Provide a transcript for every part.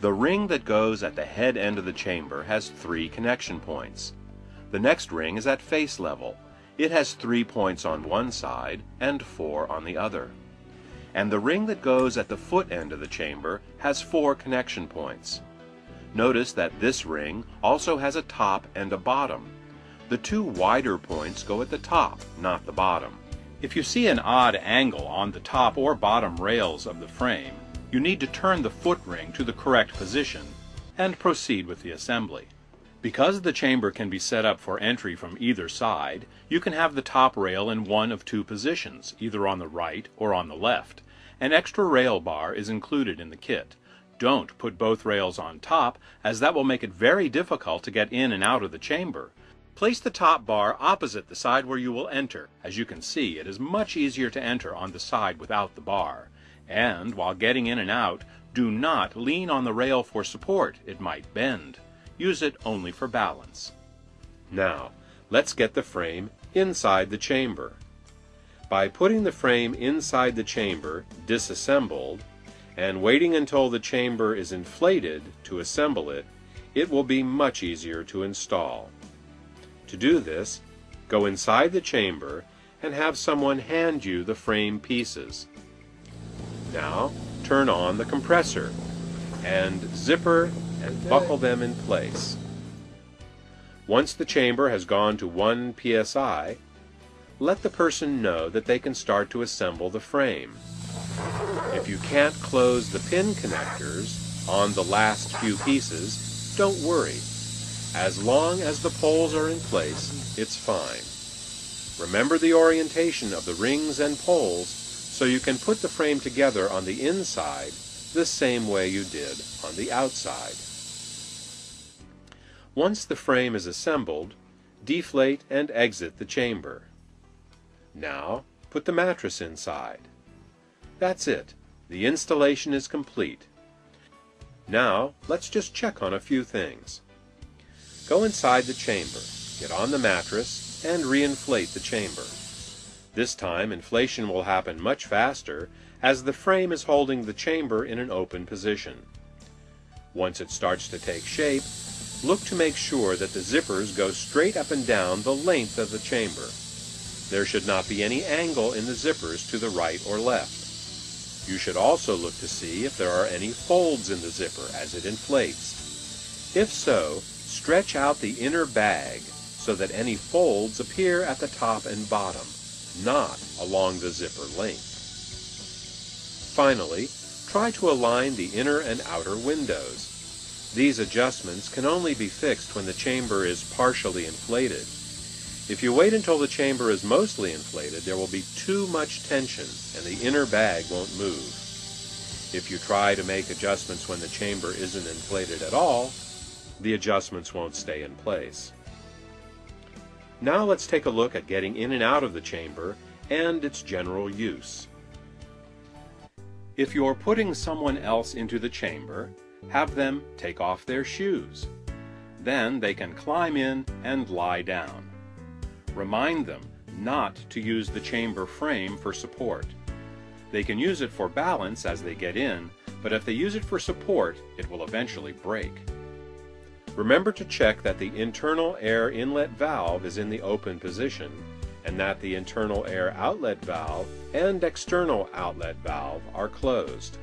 The ring that goes at the head end of the chamber has three connection points. The next ring is at face level. It has three points on one side and four on the other. And the ring that goes at the foot end of the chamber has four connection points. Notice that this ring also has a top and a bottom. The two wider points go at the top, not the bottom. If you see an odd angle on the top or bottom rails of the frame, you need to turn the foot ring to the correct position and proceed with the assembly. Because the chamber can be set up for entry from either side, you can have the top rail in one of two positions, either on the right or on the left. An extra rail bar is included in the kit. Don't put both rails on top, as that will make it very difficult to get in and out of the chamber. Place the top bar opposite the side where you will enter. As you can see, it is much easier to enter on the side without the bar. And while getting in and out, do not lean on the rail for support, it might bend. Use it only for balance. Now, let's get the frame inside the chamber. By putting the frame inside the chamber, disassembled, and waiting until the chamber is inflated to assemble it, it will be much easier to install. To do this, go inside the chamber and have someone hand you the frame pieces. Now, turn on the compressor and zipper and buckle them in place. Once the chamber has gone to 1 psi, let the person know that they can start to assemble the frame. If you can't close the pin connectors on the last few pieces, don't worry. As long as the poles are in place, it's fine. Remember the orientation of the rings and poles so you can put the frame together on the inside the same way you did on the outside. Once the frame is assembled, deflate and exit the chamber. Now, put the mattress inside. That's it. The installation is complete. Now, let's just check on a few things. Go inside the chamber, get on the mattress, and reinflate the chamber. This time, inflation will happen much faster as the frame is holding the chamber in an open position. Once it starts to take shape, look to make sure that the zippers go straight up and down the length of the chamber. There should not be any angle in the zippers to the right or left. You should also look to see if there are any folds in the zipper as it inflates. If so, stretch out the inner bag so that any folds appear at the top and bottom, not along the zipper length. Finally, try to align the inner and outer windows. These adjustments can only be fixed when the chamber is partially inflated. If you wait until the chamber is mostly inflated, there will be too much tension and the inner bag won't move. If you try to make adjustments when the chamber isn't inflated at all, the adjustments won't stay in place. Now let's take a look at getting in and out of the chamber and its general use. If you're putting someone else into the chamber, have them take off their shoes. Then they can climb in and lie down. Remind them not to use the chamber frame for support. They can use it for balance as they get in, but if they use it for support, it will eventually break. Remember to check that the internal air inlet valve is in the open position and that the internal air outlet valve and external outlet valve are closed.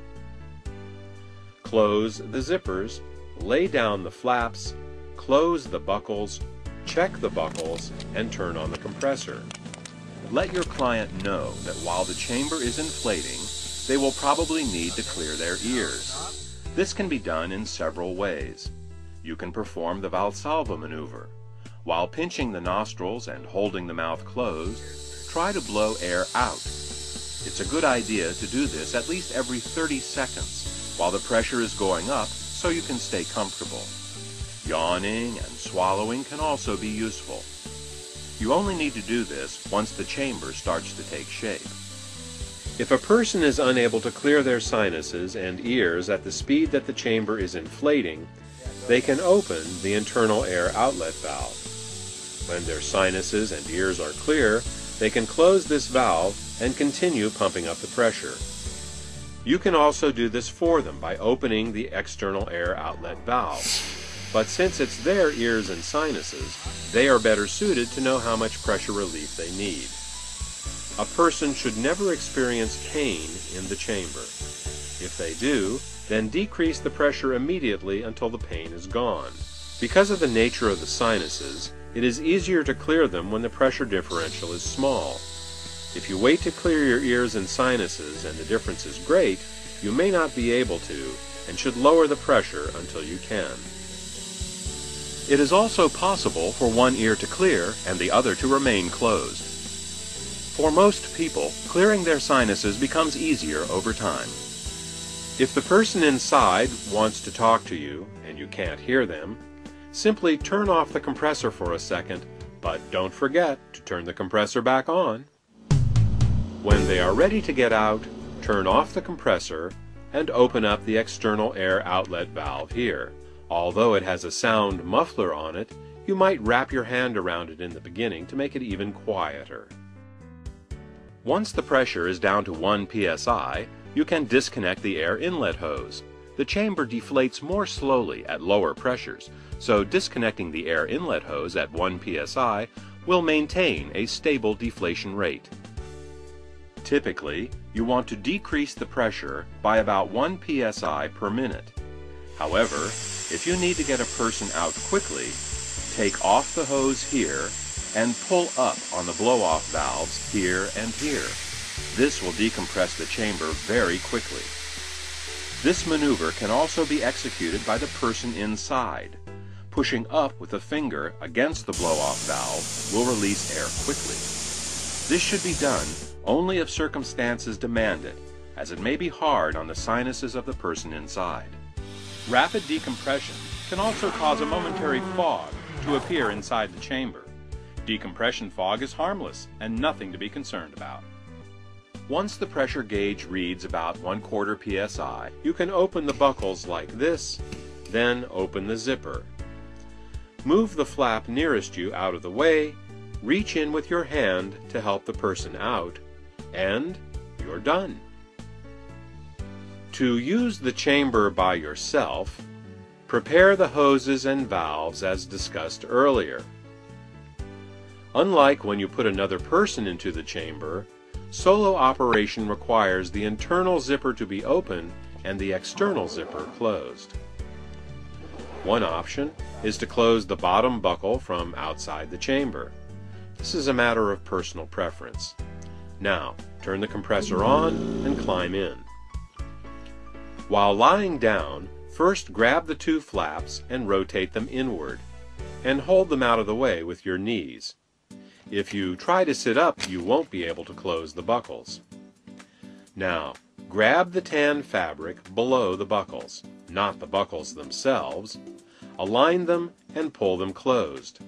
Close the zippers, lay down the flaps, close the buckles, check the buckles, and turn on the compressor. Let your client know that while the chamber is inflating, they will probably need to clear their ears. This can be done in several ways. You can perform the Valsalva maneuver. While pinching the nostrils and holding the mouth closed, try to blow air out. It's a good idea to do this at least every 30 seconds while the pressure is going up so you can stay comfortable. Yawning and swallowing can also be useful. You only need to do this once the chamber starts to take shape. If a person is unable to clear their sinuses and ears at the speed that the chamber is inflating, they can open the internal air outlet valve. When their sinuses and ears are clear, they can close this valve and continue pumping up the pressure. You can also do this for them by opening the external air outlet valve. But since it's their ears and sinuses, they are better suited to know how much pressure relief they need. A person should never experience pain in the chamber. If they do, then decrease the pressure immediately until the pain is gone. Because of the nature of the sinuses, it is easier to clear them when the pressure differential is small. If you wait to clear your ears and sinuses and the difference is great, you may not be able to and should lower the pressure until you can. It is also possible for one ear to clear and the other to remain closed. For most people, clearing their sinuses becomes easier over time. If the person inside wants to talk to you and you can't hear them, simply turn off the compressor for a second, but don't forget to turn the compressor back on. When they are ready to get out, turn off the compressor and open up the external air outlet valve here. Although it has a sound muffler on it, you might wrap your hand around it in the beginning to make it even quieter. Once the pressure is down to 1 psi, you can disconnect the air inlet hose. The chamber deflates more slowly at lower pressures, so disconnecting the air inlet hose at 1 psi will maintain a stable deflation rate. Typically, you want to decrease the pressure by about 1 psi per minute. However, if you need to get a person out quickly, take off the hose here and pull up on the blow-off valves here and here. This will decompress the chamber very quickly. This maneuver can also be executed by the person inside. Pushing up with a finger against the blow-off valve will release air quickly. This should be done only if circumstances demand it, as it may be hard on the sinuses of the person inside. Rapid decompression can also cause a momentary fog to appear inside the chamber. Decompression fog is harmless and nothing to be concerned about. Once the pressure gauge reads about 1 quarter psi, you can open the buckles like this, then open the zipper. Move the flap nearest you out of the way, reach in with your hand to help the person out, and you're done. To use the chamber by yourself, prepare the hoses and valves as discussed earlier. Unlike when you put another person into the chamber, solo operation requires the internal zipper to be open and the external zipper closed. One option is to close the bottom buckle from outside the chamber. This is a matter of personal preference. Now, turn the compressor on and climb in. While lying down, first grab the two flaps and rotate them inward, and hold them out of the way with your knees. If you try to sit up, you won't be able to close the buckles. Now, grab the tan fabric below the buckles, not the buckles themselves, align them and pull them closed.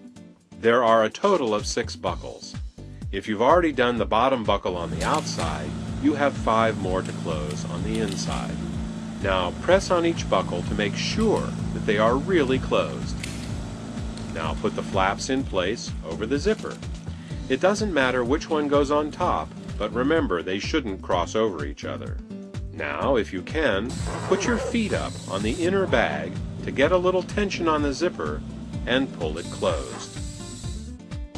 There are a total of six buckles. If you've already done the bottom buckle on the outside, you have five more to close on the inside. Now press on each buckle to make sure that they are really closed. Now put the flaps in place over the zipper. It doesn't matter which one goes on top, but remember they shouldn't cross over each other. Now, if you can, put your feet up on the inner bag to get a little tension on the zipper and pull it closed.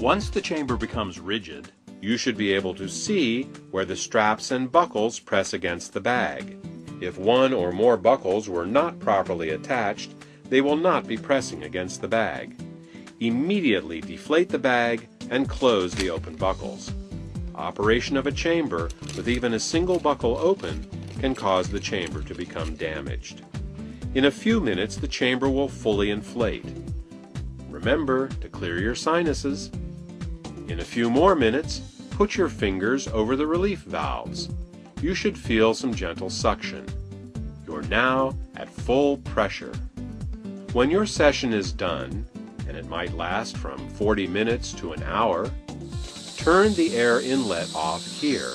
Once the chamber becomes rigid, you should be able to see where the straps and buckles press against the bag. If one or more buckles were not properly attached, they will not be pressing against the bag. Immediately deflate the bag and close the open buckles. Operation of a chamber with even a single buckle open can cause the chamber to become damaged. In a few minutes the chamber will fully inflate. Remember to clear your sinuses in a few more minutes, put your fingers over the relief valves. You should feel some gentle suction. You're now at full pressure. When your session is done, and it might last from 40 minutes to an hour, turn the air inlet off here